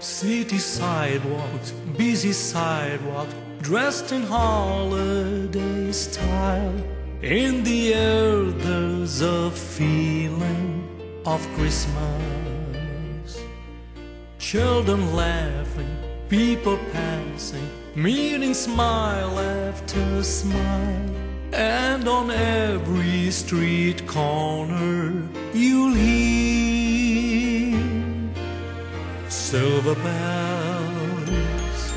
City sidewalks, busy sidewalks, dressed in holiday style. In the air, there's a feeling of Christmas. Children laughing, people passing, meeting smile after smile. And on every street corner, you'll silver bells,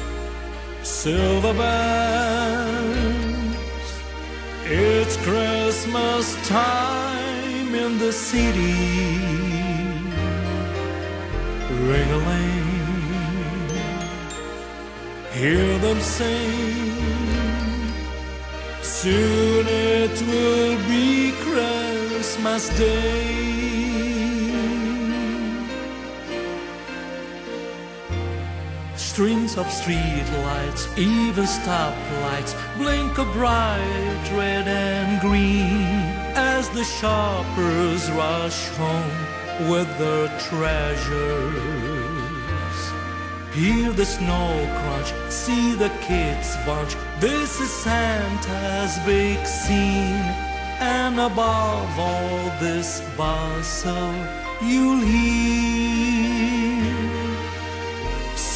silver bells. It's Christmas time in the city. Ring a ling, hear them sing. Soon it will be Christmas Day. Strings of street lights, even stoplights, blink a bright red and green as the shoppers rush home with their treasures. Hear the snow crunch, see the kids bunch. This is Santa's big scene. And above all this bustle, you'll hear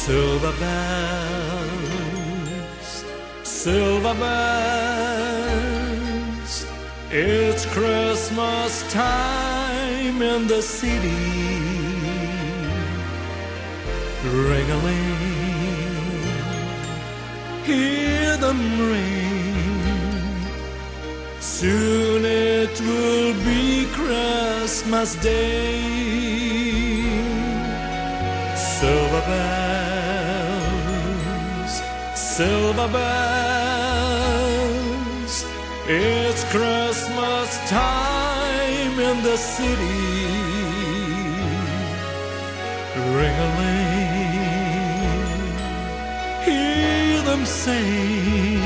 silver bells, silver bells. It's Christmas time in the city ring a hear them ring. Soon it will be Christmas Day. Silver bells, silver bells. It's Christmas time in the city. Ring a ling, hear them sing.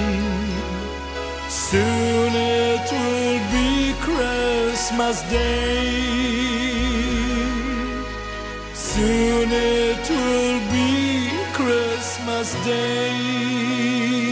Soon it will be Christmas Day. Soon it day.